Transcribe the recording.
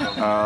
uh,